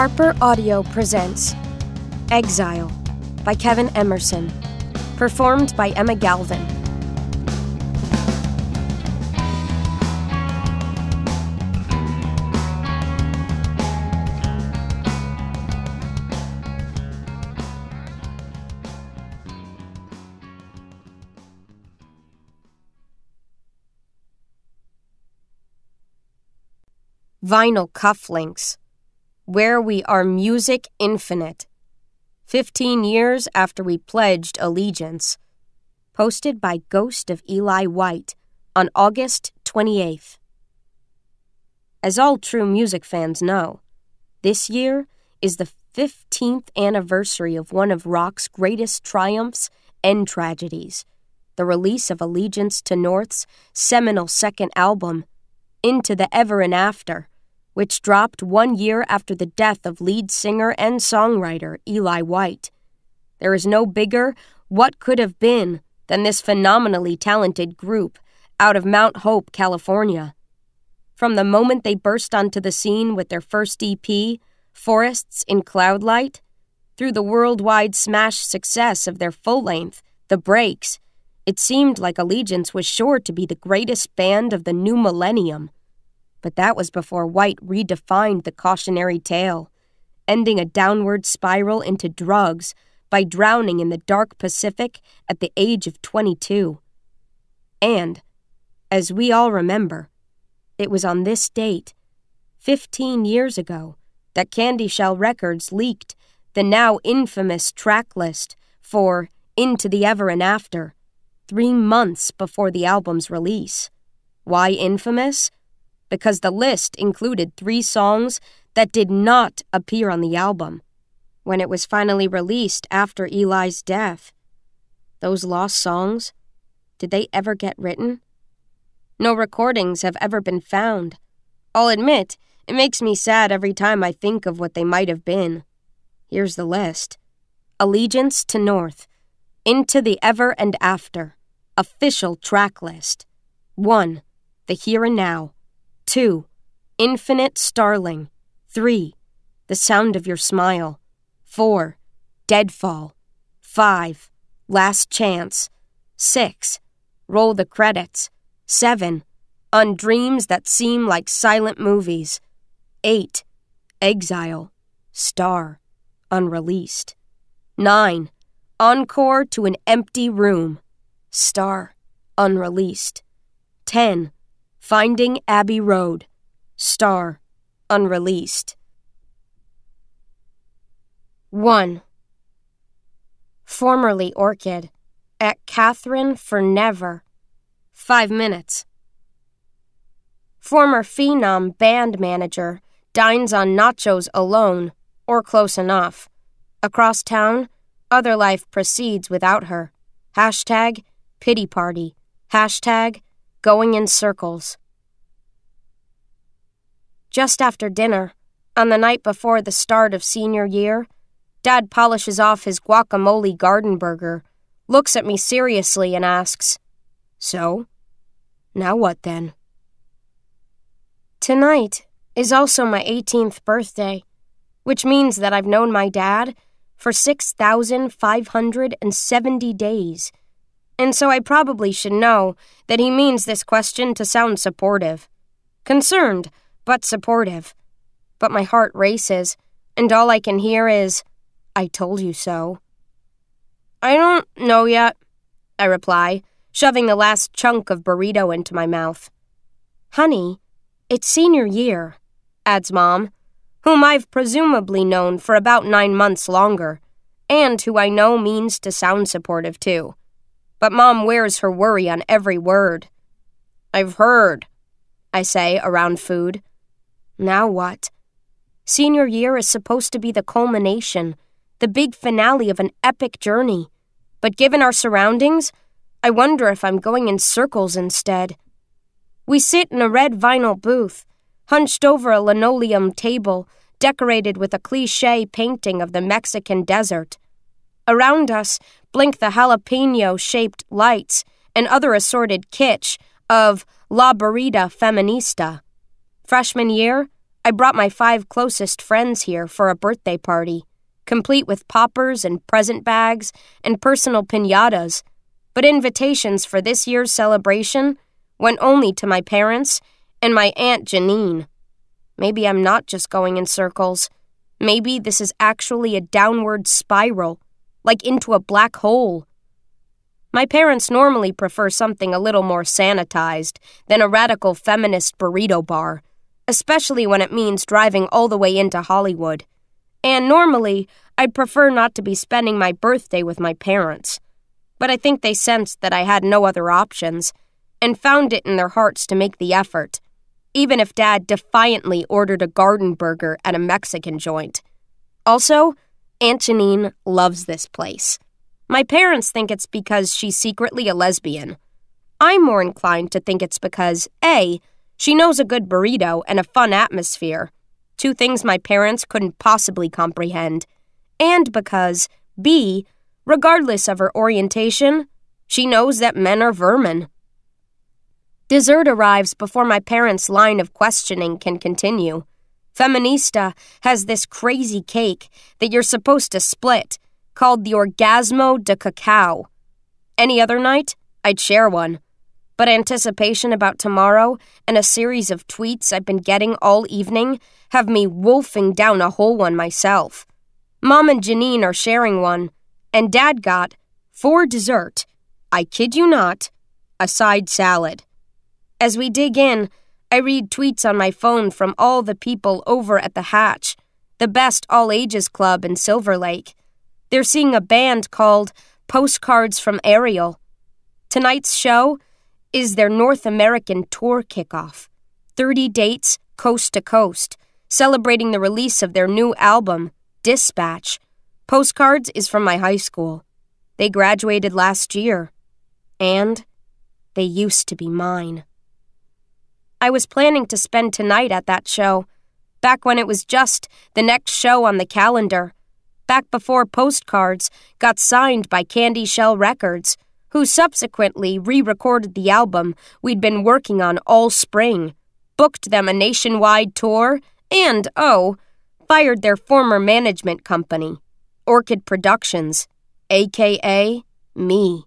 Harper Audio presents Exile by Kevin Emerson, performed by Emma Galvin. Vinyl cufflinks where we are music infinite. 15 years after we pledged allegiance. Posted by Ghost of Eli White on August 28th. As all true music fans know, this year is the 15th anniversary of one of rock's greatest triumphs and tragedies the release of Allegiance to North's seminal second album, Into the Ever and After which dropped one year after the death of lead singer and songwriter Eli White. There is no bigger what could have been than this phenomenally talented group out of Mount Hope, California. From the moment they burst onto the scene with their first EP, Forests in Cloudlight, through the worldwide smash success of their full length, The Breaks, it seemed like Allegiance was sure to be the greatest band of the new millennium. But that was before White redefined the cautionary tale, ending a downward spiral into drugs by drowning in the dark Pacific at the age of 22. And, as we all remember, it was on this date, 15 years ago, that Candy Shell Records leaked the now infamous track list for Into the Ever and After, three months before the album's release. Why infamous? Because the list included three songs that did not appear on the album when it was finally released after Eli's death. Those lost songs, did they ever get written? No recordings have ever been found. I'll admit, it makes me sad every time I think of what they might have been. Here's the list Allegiance to North, Into the Ever and After, Official Track List. 1. The Here and Now. 2. Infinite Starling. 3. The Sound of Your Smile. 4. Deadfall. 5. Last Chance. 6. Roll the Credits. 7. On Dreams That Seem Like Silent Movies. 8. Exile. Star. Unreleased. 9. Encore to an Empty Room. Star. Unreleased. 10. Finding Abbey Road. Star. Unreleased. 1. Formerly Orchid. At Catherine for Never. 5 minutes. Former Phenom band manager dines on nachos alone, or close enough. Across town, other life proceeds without her. Hashtag pity party. Hashtag going in circles. Just after dinner, on the night before the start of senior year, Dad polishes off his guacamole garden burger, looks at me seriously, and asks, So? Now what then? Tonight is also my 18th birthday, which means that I've known my dad for 6,570 days and so I probably should know that he means this question to sound supportive. Concerned, but supportive. But my heart races, and all I can hear is, I told you so. I don't know yet, I reply, shoving the last chunk of burrito into my mouth. Honey, it's senior year, adds Mom, whom I've presumably known for about nine months longer, and who I know means to sound supportive too but Mom wears her worry on every word. I've heard, I say around food. Now what? Senior year is supposed to be the culmination, the big finale of an epic journey. But given our surroundings, I wonder if I'm going in circles instead. We sit in a red vinyl booth, hunched over a linoleum table decorated with a cliche painting of the Mexican desert. Around us, blink the jalapeno shaped lights and other assorted kitsch of La Burrita Feminista. Freshman year, I brought my five closest friends here for a birthday party, complete with poppers and present bags and personal pinatas, but invitations for this year's celebration went only to my parents and my Aunt Janine. Maybe I'm not just going in circles. Maybe this is actually a downward spiral, like into a black hole. My parents normally prefer something a little more sanitized than a radical feminist burrito bar, especially when it means driving all the way into Hollywood. And normally, I'd prefer not to be spending my birthday with my parents. But I think they sensed that I had no other options and found it in their hearts to make the effort even if Dad defiantly ordered a garden burger at a Mexican joint. Also, Aunt Janine loves this place. My parents think it's because she's secretly a lesbian. I'm more inclined to think it's because A, she knows a good burrito and a fun atmosphere, two things my parents couldn't possibly comprehend, and because B, regardless of her orientation, she knows that men are vermin. Dessert arrives before my parents' line of questioning can continue. Feminista has this crazy cake that you're supposed to split, called the Orgasmo de Cacao. Any other night, I'd share one. But anticipation about tomorrow and a series of tweets I've been getting all evening have me wolfing down a whole one myself. Mom and Janine are sharing one, and Dad got, for dessert, I kid you not, a side salad. As we dig in, I read tweets on my phone from all the people over at the Hatch, the best all ages club in Silver Lake. They're seeing a band called Postcards from Ariel. Tonight's show is their North American tour kickoff 30 dates coast to coast, celebrating the release of their new album, Dispatch. Postcards is from my high school. They graduated last year. And they used to be mine. I was planning to spend tonight at that show, back when it was just the next show on the calendar, back before Postcards got signed by Candy Shell Records, who subsequently re recorded the album we'd been working on all spring, booked them a nationwide tour, and, oh, fired their former management company, Orchid Productions, aka me.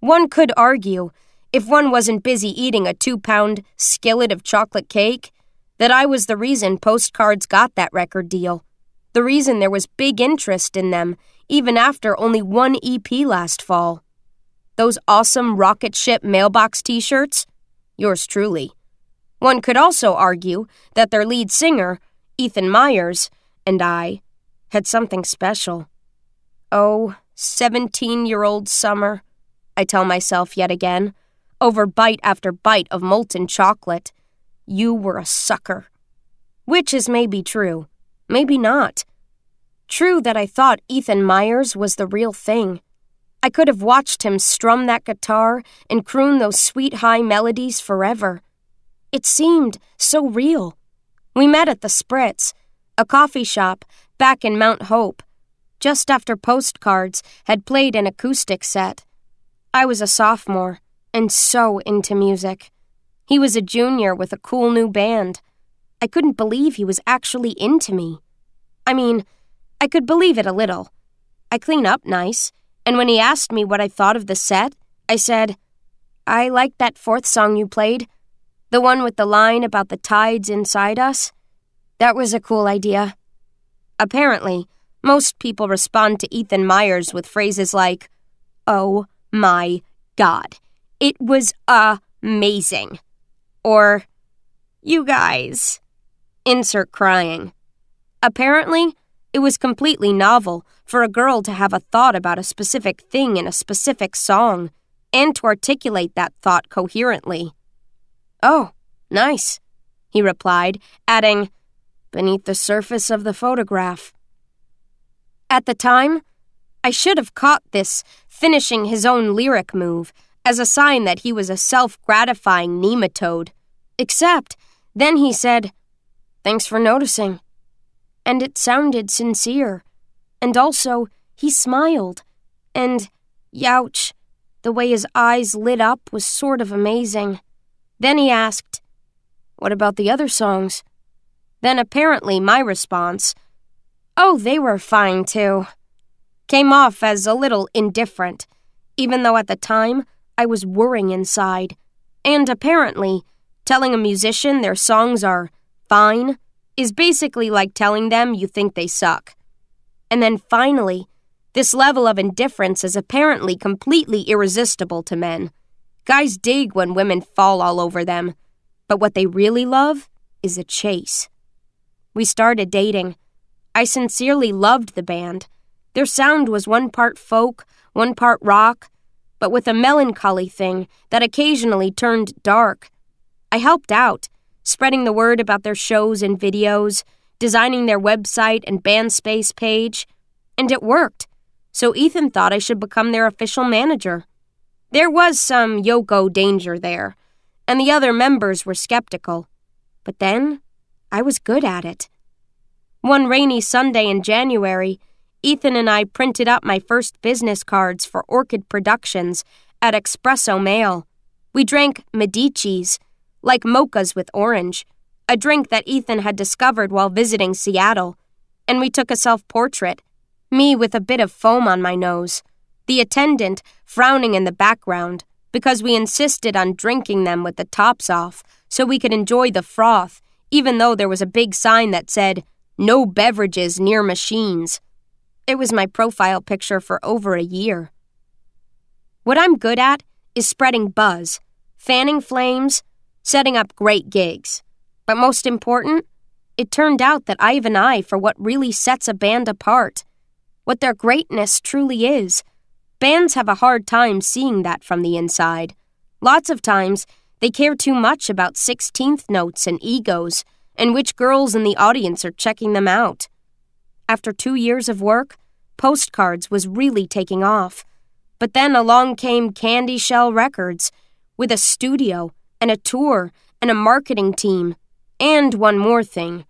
One could argue if one wasn't busy eating a two pound skillet of chocolate cake, that I was the reason Postcards got that record deal. The reason there was big interest in them, even after only one EP last fall. Those awesome rocket ship mailbox t shirts? Yours truly. One could also argue that their lead singer, Ethan Myers, and I had something special. Oh, 17 year old summer, I tell myself yet again over bite after bite of molten chocolate. You were a sucker. Which is maybe true, maybe not. True that I thought Ethan Myers was the real thing. I could have watched him strum that guitar and croon those sweet high melodies forever. It seemed so real. We met at the Spritz, a coffee shop back in Mount Hope, just after Postcards had played an acoustic set. I was a sophomore and so into music. He was a junior with a cool new band. I couldn't believe he was actually into me. I mean, I could believe it a little. I clean up nice, and when he asked me what I thought of the set, I said, I liked that fourth song you played, the one with the line about the tides inside us. That was a cool idea. Apparently, most people respond to Ethan Myers with phrases like, Oh my God. It was amazing. Or, you guys. Insert crying. Apparently, it was completely novel for a girl to have a thought about a specific thing in a specific song and to articulate that thought coherently. Oh, nice, he replied, adding, beneath the surface of the photograph. At the time, I should have caught this finishing his own lyric move as a sign that he was a self gratifying nematode. Except, then he said, Thanks for noticing. And it sounded sincere. And also, he smiled. And, youch, the way his eyes lit up was sort of amazing. Then he asked, What about the other songs? Then apparently my response, oh, they were fine too, came off as a little indifferent, even though at the time I was whirring inside. And apparently, telling a musician their songs are fine is basically like telling them you think they suck. And then finally, this level of indifference is apparently completely irresistible to men. Guys dig when women fall all over them, but what they really love is a chase. We started dating. I sincerely loved the band. Their sound was one part folk, one part rock, but with a melancholy thing that occasionally turned dark. I helped out, spreading the word about their shows and videos, designing their website and band space page, and it worked so Ethan thought I should become their official manager. There was some Yoko danger there, and the other members were skeptical. But then, I was good at it. One rainy Sunday in January, Ethan and I printed up my first business cards for Orchid Productions at Espresso Mail. We drank Medici's, like mochas with orange, a drink that Ethan had discovered while visiting Seattle, and we took a self portrait me with a bit of foam on my nose, the attendant frowning in the background because we insisted on drinking them with the tops off so we could enjoy the froth, even though there was a big sign that said, No beverages near machines. It was my profile picture for over a year. What I'm good at is spreading buzz, fanning flames, setting up great gigs. But most important, it turned out that I have an eye for what really sets a band apart what their greatness truly is. Bands have a hard time seeing that from the inside. Lots of times, they care too much about 16th notes and egos, and which girls in the audience are checking them out. After two years of work, Postcards was really taking off. But then along came Candy Shell Records, with a studio, and a tour, and a marketing team, and one more thing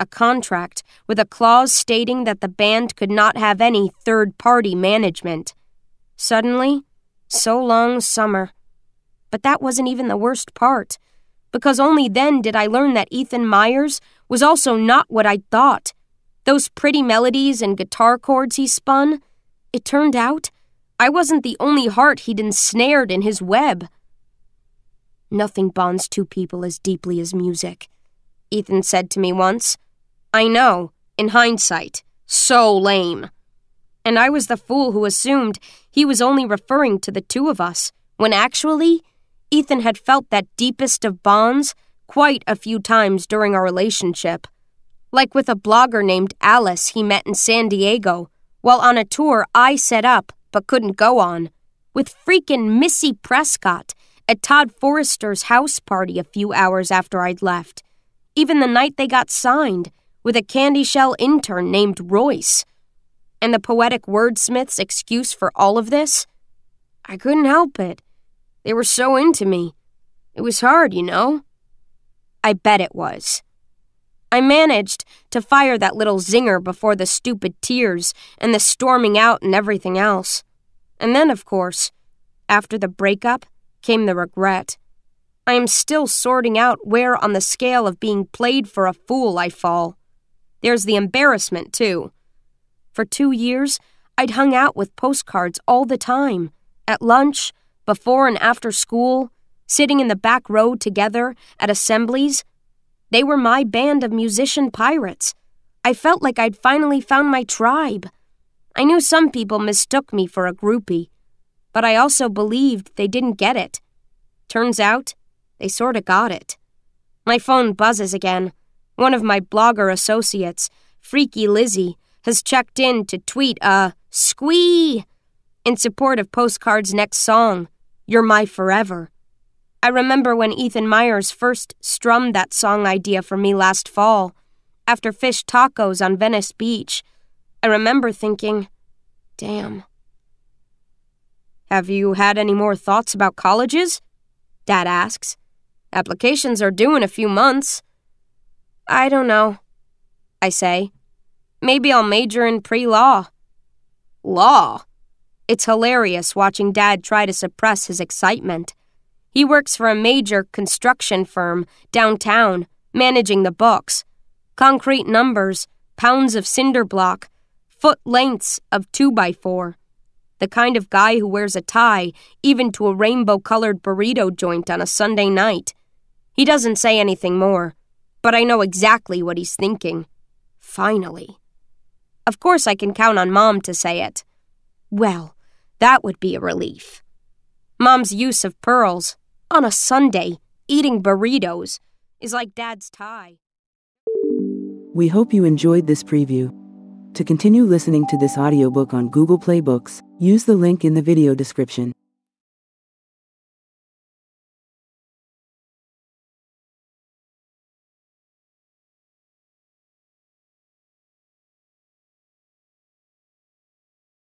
a contract with a clause stating that the band could not have any third party management. Suddenly, so long summer. But that wasn't even the worst part, because only then did I learn that Ethan Myers was also not what I'd thought. Those pretty melodies and guitar chords he spun, it turned out I wasn't the only heart he'd ensnared in his web. Nothing bonds two people as deeply as music, Ethan said to me once. I know, in hindsight, so lame. And I was the fool who assumed he was only referring to the two of us, when actually, Ethan had felt that deepest of bonds quite a few times during our relationship. Like with a blogger named Alice he met in San Diego, while on a tour I set up but couldn't go on. With freaking Missy Prescott at Todd Forrester's house party a few hours after I'd left. Even the night they got signed, with a candy shell intern named Royce. And the poetic wordsmith's excuse for all of this? I couldn't help it. They were so into me. It was hard, you know. I bet it was. I managed to fire that little zinger before the stupid tears and the storming out and everything else. And then, of course, after the breakup came the regret. I am still sorting out where on the scale of being played for a fool I fall. There's the embarrassment, too. For two years, I'd hung out with postcards all the time at lunch, before and after school, sitting in the back row together at assemblies. They were my band of musician pirates. I felt like I'd finally found my tribe. I knew some people mistook me for a groupie, but I also believed they didn't get it. Turns out, they sorta got it. My phone buzzes again. One of my blogger associates, Freaky Lizzie, has checked in to tweet a squee in support of Postcard's next song, You're My Forever. I remember when Ethan Myers first strummed that song idea for me last fall, after fish tacos on Venice Beach. I remember thinking, damn. Have you had any more thoughts about colleges? Dad asks. Applications are due in a few months. I don't know, I say. Maybe I'll major in pre law. Law? It's hilarious watching Dad try to suppress his excitement. He works for a major construction firm downtown, managing the books. concrete numbers, pounds of cinder block, foot lengths of 2x4. The kind of guy who wears a tie even to a rainbow colored burrito joint on a Sunday night. He doesn't say anything more, but I know exactly what he's thinking. Finally. Of course, I can count on Mom to say it. Well, that would be a relief. Mom's use of pearls, on a Sunday, eating burritos, is like Dad's tie. We hope you enjoyed this preview. To continue listening to this audiobook on Google Play Books, use the link in the video description.